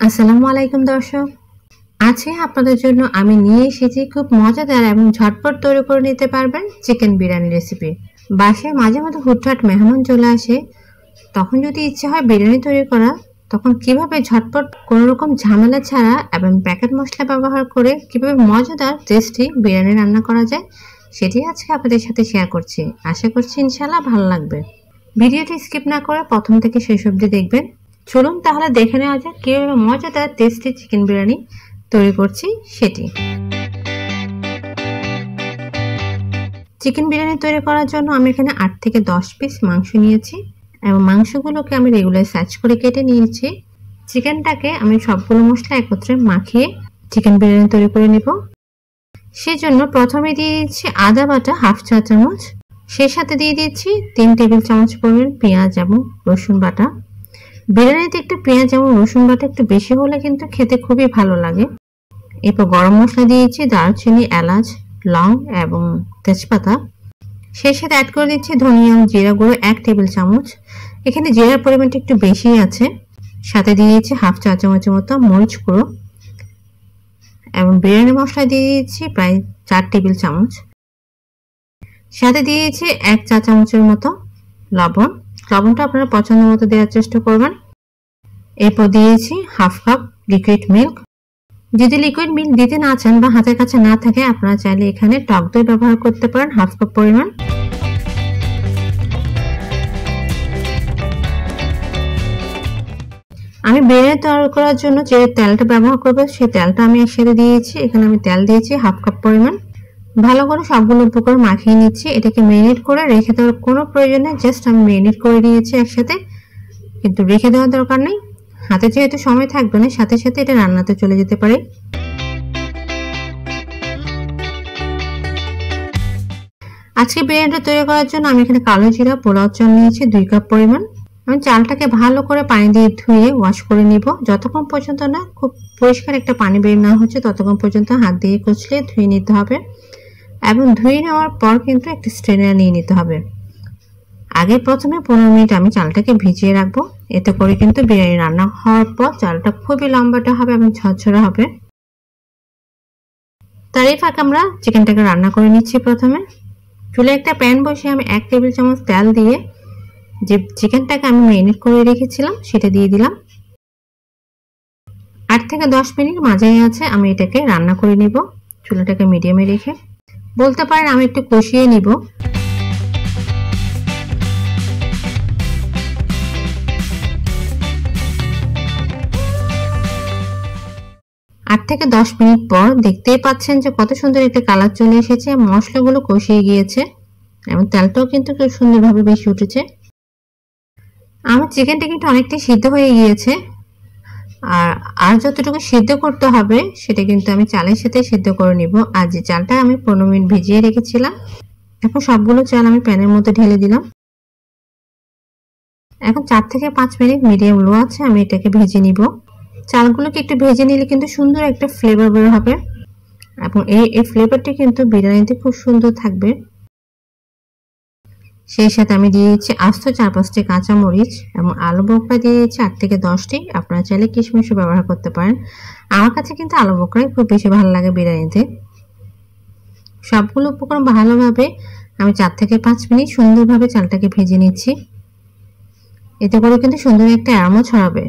আসসালামু আলাইকুম, দর্শক। আজকে আপনাদের জন্য আমি নিয়ে এসেছি খুব মজাদার এবং ঝটপট তৈরি করে নিতে পারবেন চিকেন বিরিয়ানি রেসিপি বাসায় মাঝে মধ্যে হুটহাট মেহমান চলে আসে। তখন যদি ইচ্ছে হয় বিরিয়ানি তৈরি করা, তখন কীভাবে ঝটপট কোনো রকম ঝামেলা ছাড়া এবং প্যাকেট মশলা ব্যবহার করে কীভাবে মজাদার টেস্টি বিরিয়ানি রান্না করা যায়, সেটি আজকে আপনাদের সাথে শেয়ার করছি। আশা করছি ইনশাল্লাহ ভালো লাগবে। ভিডিওটি স্কিপ না করে প্রথম থেকে শেষ অবধি দেখবেন। চলুন তাহলে দেখে নেওয়া যাক কীভাবে মজাদার টেস্টি চিকেন বিরিয়ানি তৈরি করছি সেটি। চিকেন বিরিয়ানি তৈরি করার জন্য আমি এখানে আট থেকে দশ পিস মাংস নিয়েছি এবং মাংসগুলোকে আমি রেগুলার সার্চ করে কেটে নিয়েছি। চিকেনটাকে আমি সবগুলো মশলা একত্রে মাখিয়ে চিকেন বিরিয়ানি তৈরি করে নেব। সেজন্য প্রথমে দিয়ে দিচ্ছি আদা বাটা হাফ চা চামচ। সেই সাথে দিয়ে দিচ্ছি তিন টেবিল চামচ পরিমাণ পেঁয়াজ এবং রসুন বাটা। বিরিয়ানিতে একটু পেঁয়াজ এবং রসুন বাটা একটু বেশি হলে কিন্তু খেতে খুবই ভালো লাগে। এরপর গরম মশলা দিয়েছি দারচিনি, এলাচ, লং এবং তেজপাতা। সেই সাথে অ্যাড করে দিচ্ছি ধনিয়া, জিরা গুঁড়ো এক টেবিল চামচ। এখানে জিরার পরিমাণটা একটু বেশি আছে। সাথে দিয়ে দিচ্ছি হাফ চা চামচের মতো মরিচ গুঁড়ো। এবং বিরিয়ানি মশলা দিয়ে দিয়েছি প্রায় চার টেবিল চামচ। সাথে দিয়েছি এক চা চামচের মতো লবণ। লবণটা আপনারা পছন্দ মতো দেওয়ার চেষ্টা করবেন। এরপর দিয়েছি হাফ কাপ লিকুইড মিল্ক যদি লিকুইড মিল্ক দিতে না চান বা হাতের কাছে না থাকে, আপনারা চাইলে এখানে টক দই ব্যবহার করতে পারেন, হাফ কাপ পরিমাণ। আমি বেড়ে তৈরি করার জন্য যে তেলটা ব্যবহার করব, সেই তেলটা আমি একসাথে দিয়েছি। এখানে আমি তেল দিয়েছি হাফ কাপ পরিমাণ। ভালো করে সবগুলো উপকরণ মাখিয়ে নিচ্ছি। এটাকে মেরিনেট করে রেখে দেওয়ার কোনো প্রয়োজন নেই জাস্ট আমি মেরিনেট করে দিয়েছি একসাথে। কিন্তু রেখে দেওয়ার দরকার নেই। হাতে যেহেতু সময় থাকবে না, সাথে সাথে এটা রান্নাতে চলে যেতে পারে। আজকে বিরিয়ানিটা তৈরি করার জন্য আমি এখানে কালো জিরা, পোলাও চাল নিয়েছি, দুই কাপ পরিমাণ। আমি চালটাকে ভালো করে পানি দিয়ে ধুয়ে ওয়াশ করে নিব। যতক্ষণ পর্যন্ত না খুব পরিষ্কার একটা পানি বের না হচ্ছে, ততক্ষণ পর্যন্ত হাত দিয়ে কুচলে ধুয়ে নিতে হবে। এবং ধুয়ে নেওয়ার পর কিন্তু একটি স্ট্রেনার নিয়ে নিতে হবে। আগে প্রথমে পনেরো মিনিট আমি চালটাকে ভিজিয়ে রাখব। এতে করে কিন্তু বিরিয়ানি রান্না হওয়ার পর চালটা খুবই লম্বাটা হবে এবং ঝরঝরা হবে। তার এই ফাঁকে আমরা চিকেনটাকে রান্না করে নিচ্ছি প্রথমে। চুলে একটা প্যান বসে আমি এক টেবিল চামচ তেল দিয়ে যে চিকেনটাকে আমি মেরিনেট করে রেখেছিলাম, সেটা দিয়ে দিলাম। আট থেকে দশ মিনিট মাঝাই আছে, আমি এটাকে রান্না করে নিব। চুলাটাকে মিডিয়ামে রেখে। বলতে পারেন আমি একটু কষিয়ে নিব। আট থেকে দশ মিনিট পর দেখতেই পাচ্ছেন যে কত সুন্দর একটা কালার চলে এসেছে, মশলাগুলো কষিয়ে গিয়েছে এবং তেলটাও কিন্তু খুব সুন্দরভাবে বেশি উঠেছে। আমার চিকেনটা কিন্তু অনেকটাই সিদ্ধ হয়ে গিয়েছে। আর আর যতটুকু সিদ্ধ করতে হবে, সেটা কিন্তু আমি চালের সাথে সিদ্ধ করে নিব। আর যে চালটা আমি পনেরো মিনিট ভিজিয়ে রেখেছিলাম, এখন সবগুলো চাল আমি প্যানের মধ্যে ঢেলে দিলাম। এখন চার থেকে পাঁচ মিনিট মিডিয়াম লো আছে, আমি এটাকে ভেজে নিব। চালগুলোকে একটু ভেজে নিলে কিন্তু সুন্দর একটা ফ্লেভার বের হবে। এবং এই এই ফ্লেভারটি কিন্তু বিরিয়ানিতে খুব সুন্দর থাকবে। সেই সাথে আমি দিয়ে দিচ্ছি আস্ত চার পাঁচটি কাঁচামরিচ এবং আলু বোকরা দিয়ে দিচ্ছি আট থেকে দশটি। আপনারা চাইলে কিশমিশও ব্যবহার করতে পারেন। আমার কাছে কিন্তু আলু বোকরাই খুব বেশি ভালো লাগে বিরিয়ানিতে। সবগুলো উপকরণ ভালোভাবে আমি চার থেকে পাঁচ মিনিট সুন্দরভাবে চালটাকে ভেজে নিচ্ছি। এতে করে কিন্তু সুন্দর একটা অ্যামো ছড়াবে।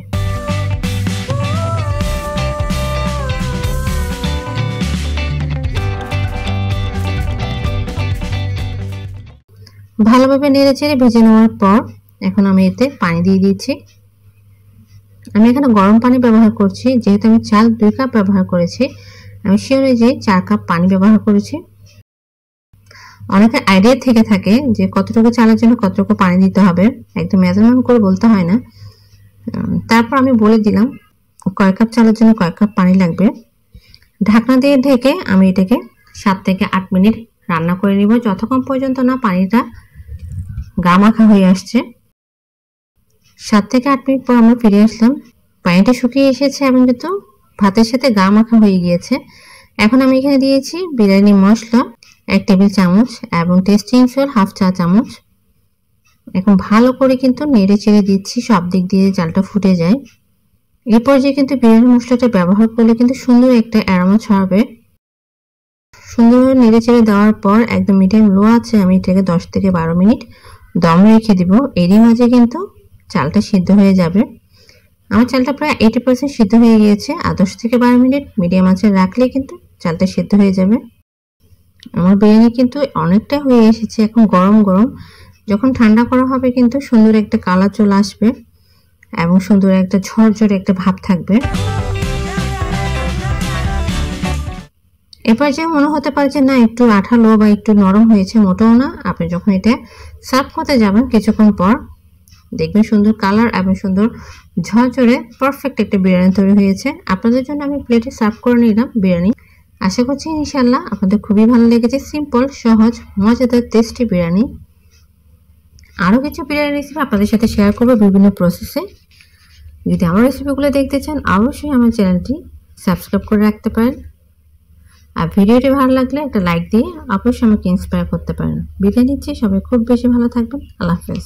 ভালোভাবে নেড়ে চেড়ে ভেজে নেওয়ার পর এখন আমি এতে পানি দিয়ে দিচ্ছি। আমি এখানে গরম পানি ব্যবহার করছি, যেহেতু আমি চাল দুই কাপ ব্যবহার করেছি, আমি সে অনুযায়ী চার কাপ পানি ব্যবহার করেছি। অনেকের আইডিয়া থেকে থাকে যে কতটুকু চালের জন্য কতটুকু পানি দিতে হবে, একদম মেজারমেন্ট করে বলতে হয় না। তারপর আমি বলে দিলাম কয় কাপ চালের জন্য কয়েক কাপ পানি লাগবে। ঢাকনা দিয়ে ঢেকে আমি এটাকে সাত থেকে আট মিনিট রান্না করে নিব। যতক্ষণ পর্যন্ত না পানিটা গা মাখা হয়ে আসছে। সাত থেকে আট মিনিট পর আমরা ফিরে আসলাম। পানিটা শুকিয়ে এসেছে এবং কিন্তু ভাতের সাথে গা মাখা হয়ে গিয়েছে। এখন আমি এখানে দিয়েছি বিরিয়ানি মশলা, এক টেবিল চামচ এবং টেস্টিং সল হাফ চা চামচ। এখন ভালো করে কিন্তু নেড়ে চেড়ে দিচ্ছি, সব দিক দিয়ে চালটা ফুটে যায়। এই পর্যায়ে কিন্তু বিরিয়ানি মশলাটা ব্যবহার করলে কিন্তু সুন্দর একটা অ্যারোমা ছড়াবে। সুন্দরভাবে নেড়ে চেড়ে দেওয়ার পর একদম মিডিয়াম লো আছে, আমি এটাকে দশ থেকে বারো মিনিট দম রেখে দিব। এরই মাঝে কিন্তু চালটা সিদ্ধ হয়ে যাবে। আমার চালটা প্রায় এইটি পার্সেন্ট সিদ্ধ হয়ে গিয়েছে। আর থেকে বারো মিনিট মিডিয়াম আঁচে রাখলে কিন্তু চালটা সিদ্ধ হয়ে যাবে। আমার বিরিয়ানি কিন্তু অনেকটা হয়ে এসেছে, এখন গরম গরম। যখন ঠান্ডা করা হবে কিন্তু সুন্দর একটা কালার চলে আসবে এবং সুন্দর একটা ঝরঝরে একটা ভাব থাকবে। এবার যে মনে হতে পারে যে না, একটু আঠালো বা একটু নরম হয়েছে, মোটেও না। আপনি যখন এটা সার্ভ করতে যাবেন কিছুক্ষণ পর, দেখবেন সুন্দর কালার এবং সুন্দর ঝরঝরে পারফেক্ট একটা বিরিয়ানি তৈরি হয়েছে। আপনাদের জন্য আমি প্লেটে সার্ভ করে নিলাম বিরিয়ানি। আশা করছি ইনশাল্লাহ আপনাদের খুবই ভালো লেগেছে। সিম্পল সহজ, মজাদার টেস্টি বিরিয়ানি। আরও কিছু বিরিয়ানি রেসিপি আপনাদের সাথে শেয়ার করব বিভিন্ন প্রসেসে যদি আমার রেসিপিগুলো দেখতে চান, অবশ্যই আমার চ্যানেলটি সাবস্ক্রাইব করে রাখতে পারেন। আর ভিডিওটি ভালো লাগলে একটা লাইক দিয়ে অবশ্যই আমাকে ইন্সপায়ার করতে পারেন। বিদায় নিচ্ছি, সবাই খুব বেশি ভালো থাকবেন। আল্লাহ হাফেজ।